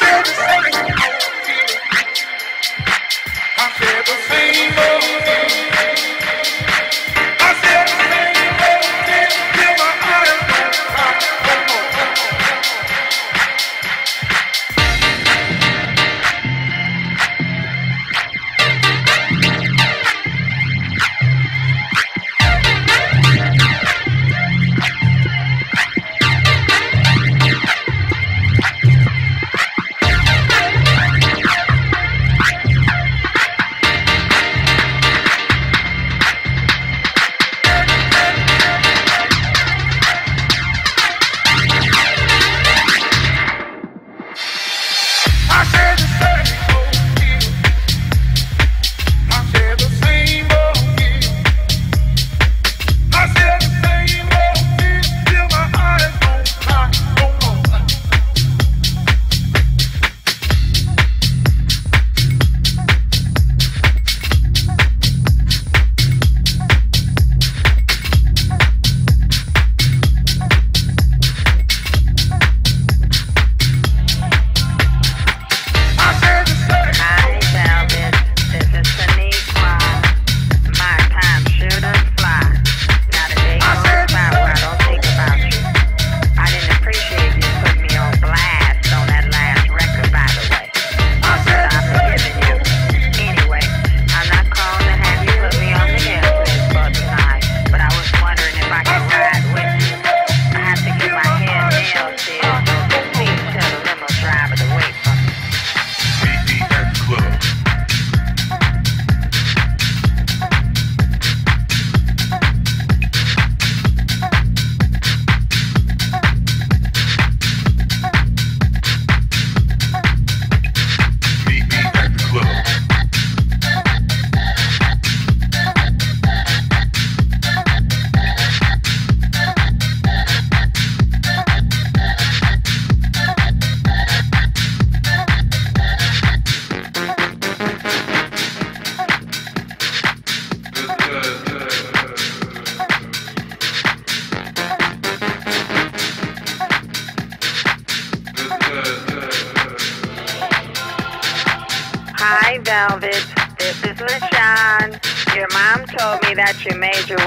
Música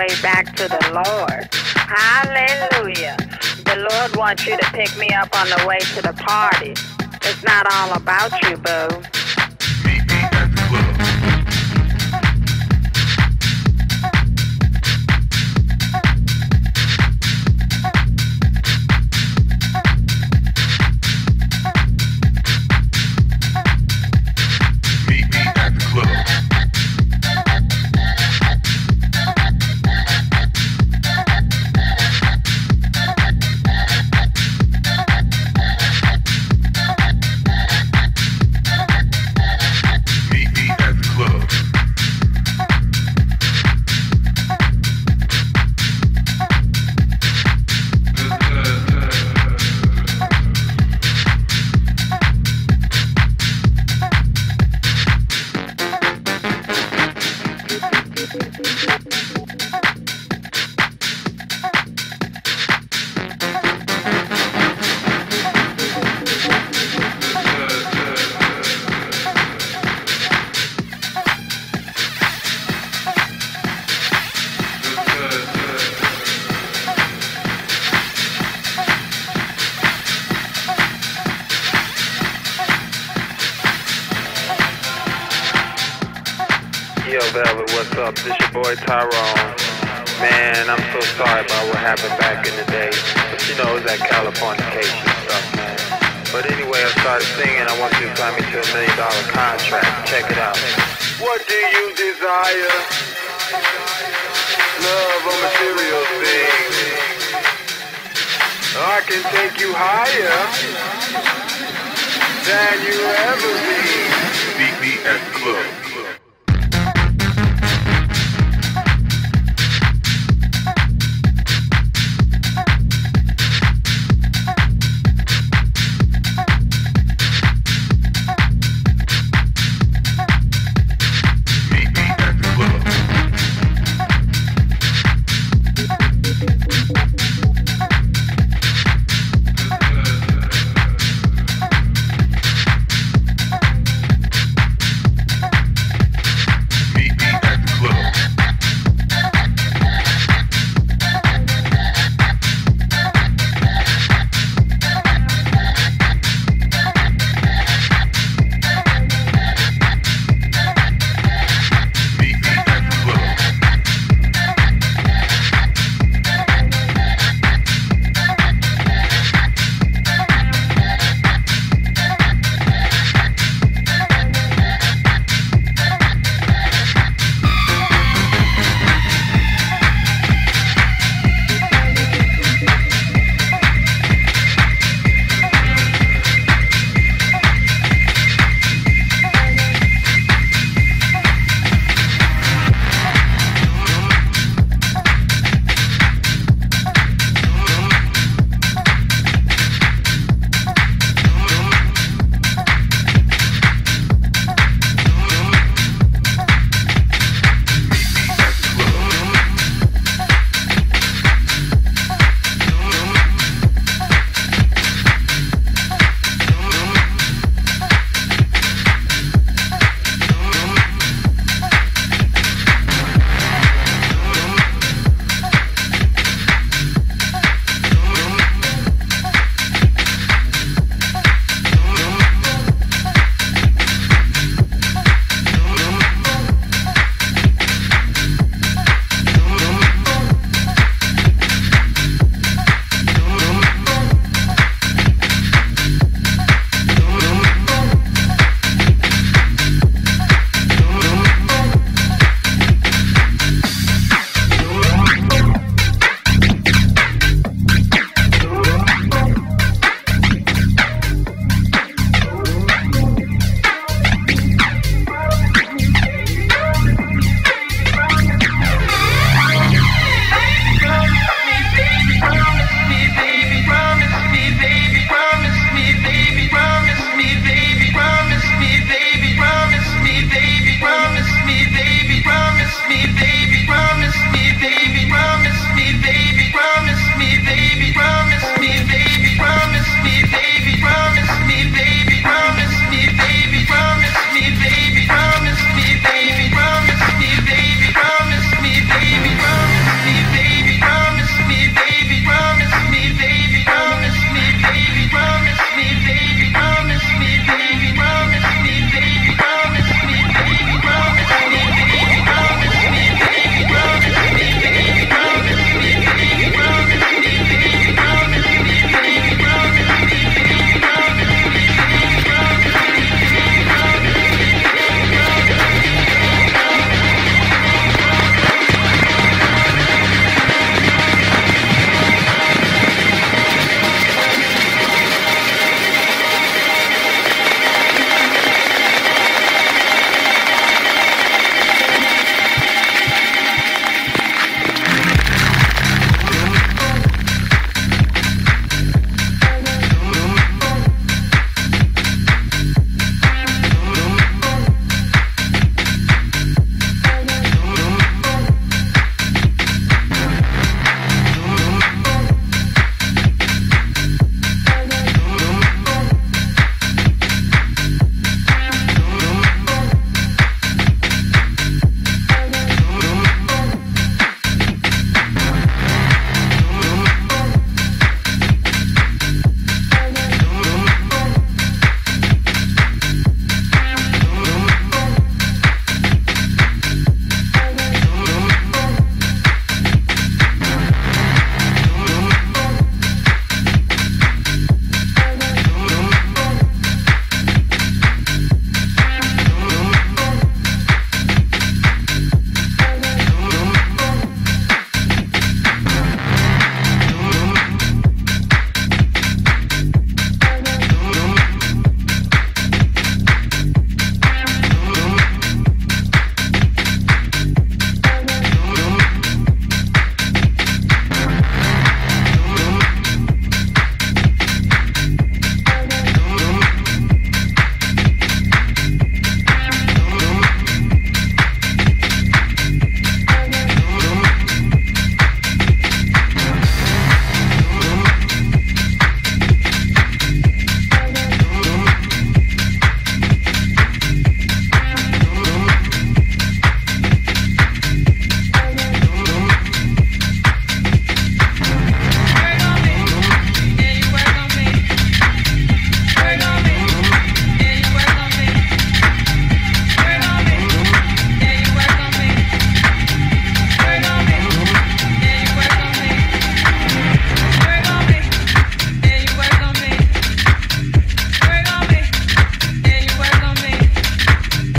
way back to the Lord. Hallelujah. The Lord wants you to pick me up on the way to the party. It's not all about you, boo. Yo, Velvet, what's up? This your boy Tyrone. Man, I'm so sorry about what happened back in the day. But you know, it was that Californication stuff, man. But anyway, I started singing. I want you to sign me to a million dollar contract. Check it out. What do you desire? Love or material things? I can take you higher than you ever be. Meet me at the club.